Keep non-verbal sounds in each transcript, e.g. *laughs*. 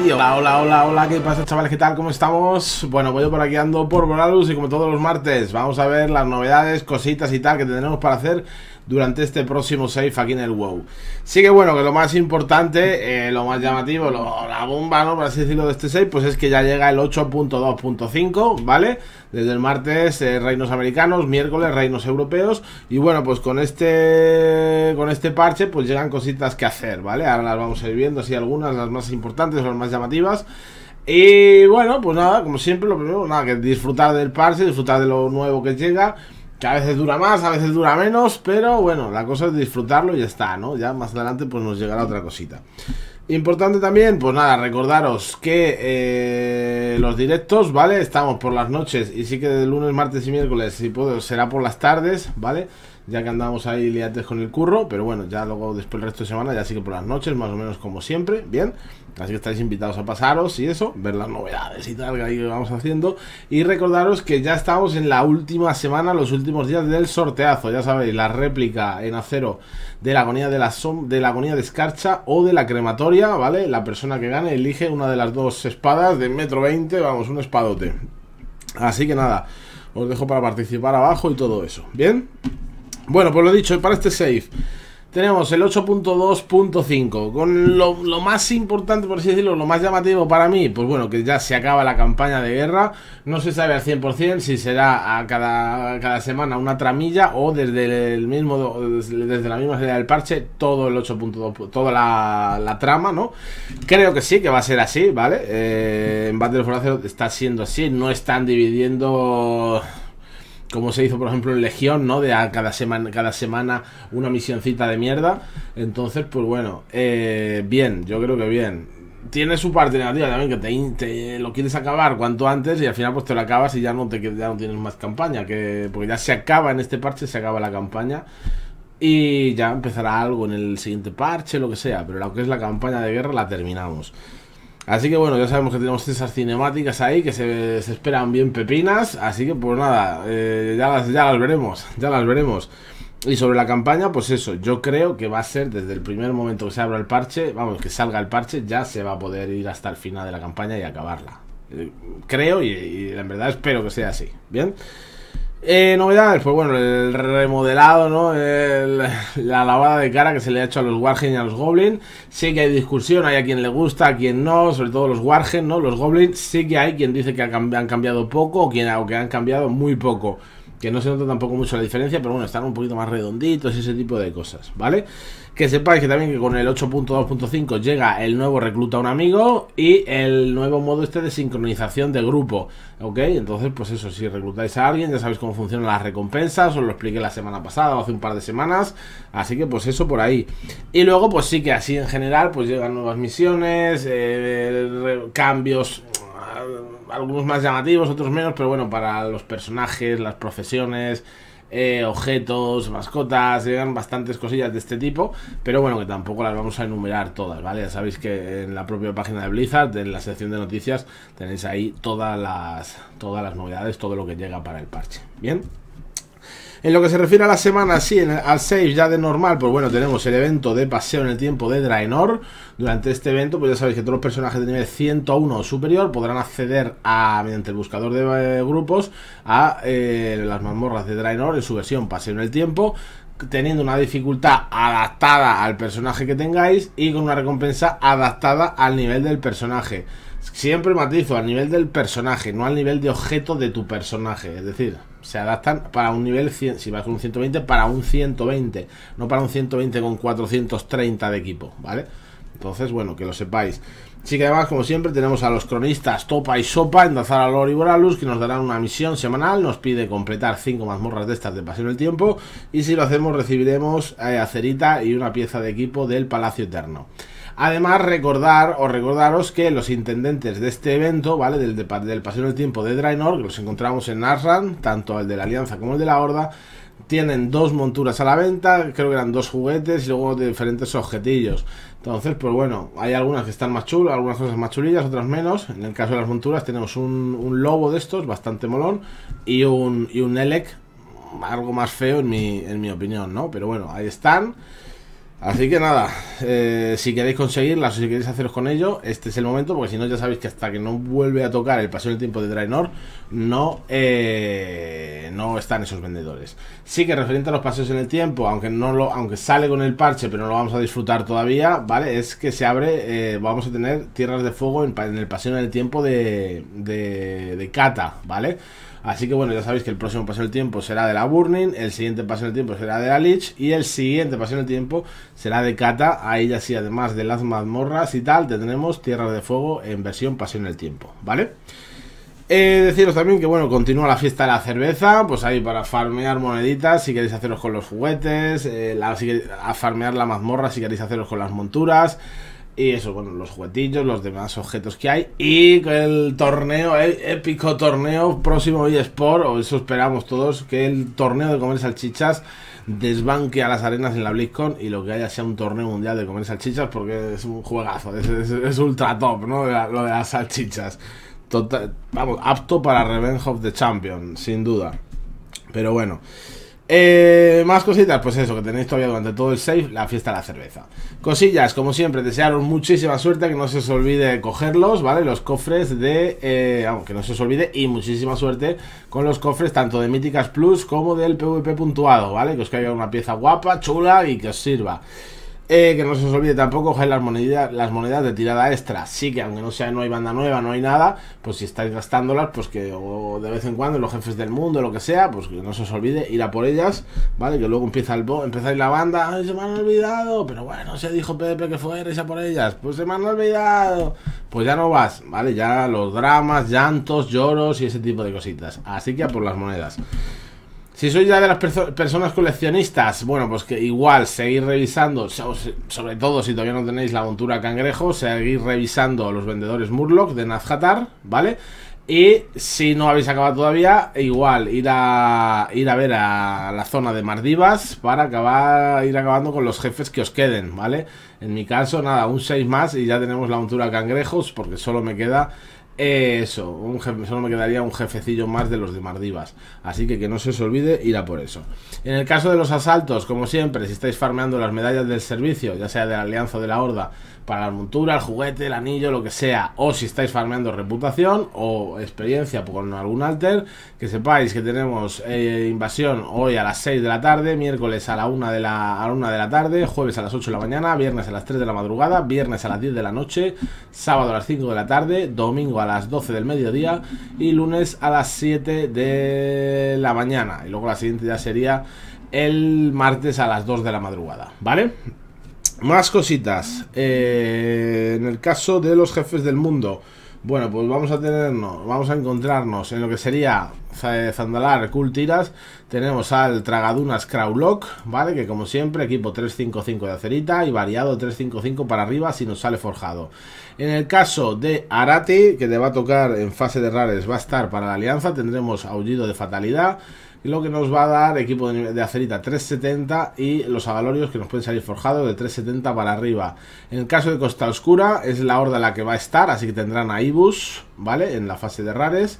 Hola, hola, hola, hola, ¿qué pasa chavales? ¿Qué tal? ¿Cómo estamos? Bueno, voy por aquí ando por Boralus y como todos los martes vamos a ver las novedades, cositas y tal que tendremos para hacer durante este próximo save aquí en el WoW. Sí que bueno, que lo más importante, eh, lo más llamativo, la bomba, ¿no? Por así decirlo, de este save, pues es que ya llega el 8.2.5, ¿vale? Desde el martes eh, reinos americanos, miércoles reinos europeos y bueno, pues con este con este parche pues llegan cositas que hacer, ¿vale? Ahora las vamos a ir viendo, así algunas, las más importantes las más llamativas. Y bueno, pues nada, como siempre, lo primero, nada, que disfrutar del parche, disfrutar de lo nuevo que llega que a veces dura más, a veces dura menos, pero bueno, la cosa es disfrutarlo y ya está, ¿no? Ya más adelante pues nos llegará otra cosita. Importante también, pues nada, recordaros que eh, los directos, ¿vale? Estamos por las noches y sí que de lunes, martes y miércoles, si puedo, será por las tardes, ¿vale? Ya que andamos ahí liates con el curro, pero bueno, ya luego después el resto de semana, ya sí que por las noches, más o menos como siempre, ¿bien? Así que estáis invitados a pasaros y eso, ver las novedades y tal que ahí vamos haciendo. Y recordaros que ya estamos en la última semana, los últimos días del sorteazo. Ya sabéis, la réplica en acero de la agonía de la, de la agonía de escarcha o de la crematoria, ¿vale? La persona que gane elige una de las dos espadas de metro veinte, vamos, un espadote. Así que nada, os dejo para participar abajo y todo eso. ¿Bien? Bueno, pues lo dicho, para este save tenemos el 8.2.5 con lo, más importante, por así decirlo, lo más llamativo para mí, pues bueno, que ya se acaba la campaña de guerra, no se sabe al 100% si será a cada, cada semana una tramilla o desde el mismo desde la misma serie del parche todo el 8.2, toda la, trama, ¿no? Creo que sí, que va a ser así, ¿vale? Eh, en Battle for Azeroth está siendo así, no están dividiendo como se hizo por ejemplo en Legión, ¿no? De cada semana, cada semana una misioncita de mierda. Entonces, pues bueno, eh, bien, yo creo que bien. Tiene su parte negativa también, que te, lo quieres acabar cuanto antes y al final pues te lo acabas y ya no, te, ya no tienes más campaña, que porque ya se acaba en este parche, se acaba la campaña y ya empezará algo en el siguiente parche, lo que sea, pero lo que es la campaña de guerra la terminamos. Así que bueno, ya sabemos que tenemos esas cinemáticas ahí que se, esperan bien pepinas. Así que pues nada, eh, ya, las, ya las veremos, *laughs* ya las veremos. Y sobre la campaña, pues eso, yo creo que va a ser desde el primer momento que se abra el parche, vamos, que salga el parche, ya se va a poder ir hasta el final de la campaña y acabarla. Eh, creo y, y en verdad espero que sea así. Bien. Eh, novedades, pues bueno, el remodelado, ¿no? *laughs* la lavada de cara que se le ha hecho a los Wargen y a los Goblin. Sí que hay discusión, hay a quien le gusta, a quien no, sobre todo los Wargen, ¿no? Los Goblin sí que hay quien dice que han cambiado poco o, quien, o que han cambiado muy poco. Que no se nota tampoco mucho la diferencia, pero bueno, están un poquito más redonditos y ese tipo de cosas, ¿vale? Que sepáis que también que con el 8.2.5 llega el nuevo recluta a un amigo y el nuevo modo este de sincronización de grupo. ¿Ok? Entonces, pues eso, si reclutáis a alguien, ya sabéis cómo funcionan las recompensas, os lo expliqué la semana pasada o hace un par de semanas. Así que pues eso por ahí. Y luego, pues sí que así en general, pues llegan nuevas misiones, eh, cambios algunos más llamativos, otros menos, pero bueno, para los personajes, las profesiones, eh, objetos, mascotas, llegan bastantes cosillas de este tipo, pero bueno, que tampoco las vamos a enumerar todas, ¿vale? Ya sabéis que en la propia página de Blizzard, en la sección de noticias, tenéis ahí todas las, todas las novedades, todo lo que llega para el parche. Bien. En lo que se refiere a la semana, sí, al save ya de normal, pues bueno, tenemos el evento de paseo en el tiempo de Draenor. Durante este evento, pues ya sabéis que todos los personajes de nivel 101 o superior podrán acceder a, mediante el buscador de eh, grupos, a eh, las mazmorras de Draenor en su versión paseo en el tiempo, teniendo una dificultad adaptada al personaje que tengáis y con una recompensa adaptada al nivel del personaje. Siempre matizo al nivel del personaje, no al nivel de objeto de tu personaje. Es decir, se adaptan para un nivel 100, si vas con un 120, para un 120, no para un 120 con 430 de equipo, ¿vale? Entonces, bueno, que lo sepáis. Sí que además, como siempre, tenemos a los cronistas Topa y Sopa en Dazar Lord y Boralus, que nos darán una misión semanal, nos pide completar 5 mazmorras de estas de Pasión del Tiempo, y si lo hacemos recibiremos eh, a Cerita y una pieza de equipo del Palacio Eterno. Además, recordar o recordaros que los intendentes de este evento, ¿vale? Del, del Pasión del Tiempo de Draenor, que los encontramos en Narran, tanto el de la Alianza como el de la Horda, tienen dos monturas a la venta, creo que eran dos juguetes y luego diferentes objetillos. Entonces, pues bueno, hay algunas que están más chulas, algunas cosas más chulillas, otras menos. En el caso de las monturas tenemos un, lobo de estos, bastante molón, y un, y un Elec, algo más feo en mi, en mi opinión, ¿no? Pero bueno, ahí están. Así que nada, eh, si queréis conseguirlas o si queréis haceros con ello, este es el momento, porque si no ya sabéis que hasta que no vuelve a tocar el paso del tiempo de Draenor, no, eh, no están esos vendedores. Sí que referente a los paseos en el tiempo, aunque no lo, aunque sale con el parche, pero no lo vamos a disfrutar todavía, ¿vale? Es que se abre, eh, vamos a tener tierras de fuego en, el paseo en el tiempo de, de, de Kata, ¿vale? Así que bueno, ya sabéis que el próximo paso del tiempo será de la Burning, el siguiente paso del tiempo será de la Lich y el siguiente paso del tiempo será de Kata. Ahí ya sí, además de las mazmorras y tal, tendremos Tierra de Fuego en versión Pasión del Tiempo, ¿vale? Eh, deciros también que bueno, continúa la fiesta de la cerveza, pues ahí para farmear moneditas, si queréis haceros con los juguetes, eh, a farmear la mazmorra si queréis haceros con las monturas, y eso, bueno, los juguetillos, los demás objetos que hay. Y el torneo, el épico torneo próximo eSport, o eso esperamos todos, que el torneo de comer salchichas desbanque a las arenas en la BlizzCon y lo que haya sea un torneo mundial de comer salchichas porque es un juegazo, es, ultra top, ¿no? Lo de las salchichas. Total, vamos, apto para Revenge of the Champion, sin duda. Pero bueno. Eh, más cositas, pues eso, que tenéis todavía durante todo el save, la fiesta de la cerveza. Cosillas, como siempre, desearos muchísima suerte, que no se os olvide cogerlos, ¿vale? Los cofres de... Eh, aunque no se os olvide, y muchísima suerte con los cofres tanto de Míticas Plus como del PvP puntuado, ¿vale? Que os caiga una pieza guapa, chula y que os sirva. Eh, que no se os olvide tampoco coger las monedas, las monedas de tirada extra. Sí que aunque no sea, no hay banda nueva, no hay nada, pues si estáis gastándolas, pues que o de vez en cuando los jefes del mundo, lo que sea, pues que no se os olvide ir a por ellas, ¿vale? Que luego empieza el empezáis la banda, ¡ay, se me han olvidado! Pero bueno, se dijo Pepe que fuerais a por ellas, pues se me han olvidado. Pues ya no vas, ¿vale? Ya los dramas, llantos, lloros y ese tipo de cositas. Así que a por las monedas. Si sois ya de las personas coleccionistas, bueno, pues que igual seguir revisando, sobre todo si todavía no tenéis la montura cangrejo, seguir revisando los vendedores Murloc de Nazhatar, ¿vale? Y si no habéis acabado todavía, igual ir a ir a ver a la zona de Mardivas para acabar ir acabando con los jefes que os queden, ¿vale? En mi caso, nada, un 6 más y ya tenemos la montura cangrejos porque solo me queda eso, un jefe, solo me quedaría un jefecillo más de los de Mardivas. Así que que no se os olvide ir a por eso. En el caso de los asaltos, como siempre, si estáis farmeando las medallas del servicio, ya sea de la Alianza o de la Horda, para la montura, el juguete, el anillo, lo que sea, o si estáis farmeando reputación o experiencia con algún alter, que sepáis que tenemos eh, invasión hoy a las 6 de la tarde, miércoles a la 1 de la, a la 1 de la tarde, jueves a las 8 de la mañana, viernes a las 3 de la madrugada, viernes a las 10 de la noche, sábado a las 5 de la tarde, domingo a las 12 del mediodía y lunes a las 7 de la mañana. Y luego la siguiente ya sería el martes a las 2 de la madrugada, ¿vale? Más cositas. Eh, en el caso de los jefes del mundo. Bueno, pues vamos a tenernos, vamos a encontrarnos en lo que sería Zandalar Cultiras. Tenemos al Tragadunas Crowlock, ¿vale? Que como siempre, equipo 355 de acerita y variado 355 para arriba si nos sale forjado. En el caso de Arati, que te va a tocar en fase de rares, va a estar para la alianza, tendremos Aullido de Fatalidad lo que nos va a dar equipo de, acerita 370 y los avalorios que nos pueden salir forjados de 370 para arriba. En el caso de Costa Oscura es la horda la que va a estar, así que tendrán a Ibus, ¿vale? En la fase de rares.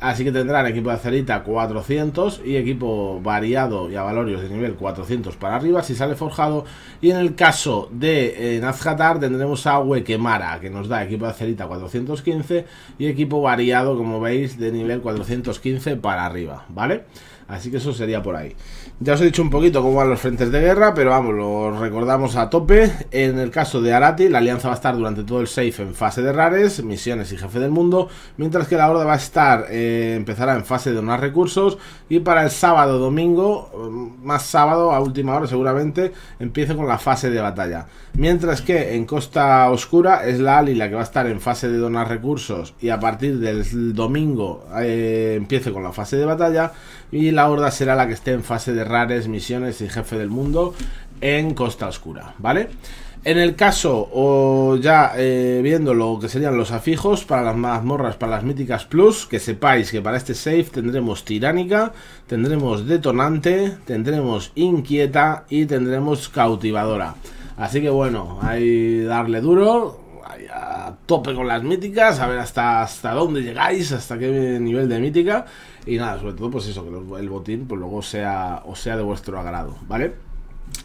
Así que tendrán equipo de acerita 400 y equipo variado y avalorios de nivel 400 para arriba si sale forjado. Y en el caso de eh, tendremos a Huequemara que nos da equipo de acerita 415 y equipo variado como veis de nivel 415 para arriba, ¿vale? Así que eso sería por ahí. Ya os he dicho un poquito cómo van los frentes de guerra, pero vamos, lo recordamos a tope. En el caso de Arati, la alianza va a estar durante todo el safe en fase de rares, misiones y jefe del mundo, mientras que la horda va a estar, eh, empezará en fase de donar recursos y para el sábado, domingo, mm, más sábado a última hora seguramente, empiece con la fase de batalla. Mientras que en Costa Oscura es la Ali la que va a estar en fase de donar recursos y a partir del domingo eh, empiece con la fase de batalla y la horda será la que esté en fase de rares, misiones y jefe del mundo en Costa Oscura, ¿vale? En el caso, o ya eh, viendo lo que serían los afijos para las mazmorras, para las míticas plus, que sepáis que para este save tendremos tiránica, tendremos detonante, tendremos inquieta y tendremos cautivadora. Así que bueno, hay darle duro, a tope con las míticas, a ver hasta, hasta dónde llegáis, hasta qué nivel de mítica. Y nada, sobre todo pues eso, que el botín pues luego sea, o sea de vuestro agrado, ¿vale?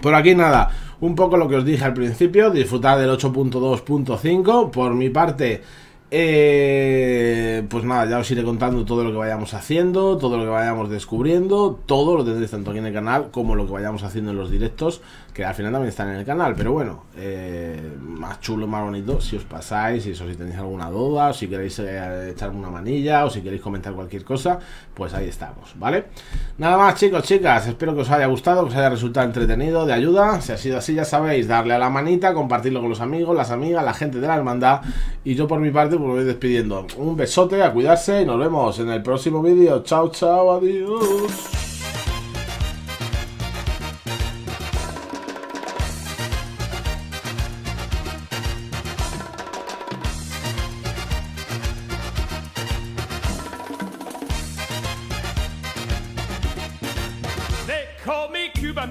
Por aquí nada, un poco lo que os dije al principio, disfrutar del 8.2.5. Por mi parte, eh, pues nada, ya os iré contando todo lo que vayamos haciendo, todo lo que vayamos descubriendo, todo lo tendréis tanto aquí en el canal como lo que vayamos haciendo en los directos, que al final también están en el canal, pero bueno, eh, más chulo, más bonito, si os pasáis, y eso, si tenéis alguna duda, o si queréis eh, echarme una manilla, o si queréis comentar cualquier cosa, pues ahí estamos, ¿vale? Nada más chicos, chicas, espero que os haya gustado, que os haya resultado entretenido, de ayuda, si ha sido así ya sabéis, darle a la manita, compartirlo con los amigos, las amigas, la gente de la hermandad, y yo por mi parte pues me voy despidiendo. Un besote, a cuidarse y nos vemos en el próximo vídeo. Chao, chao, adiós.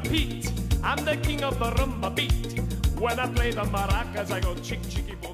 Pete. I'm the king of the rumba beat. When I play the maracas, I go chick chicky boom.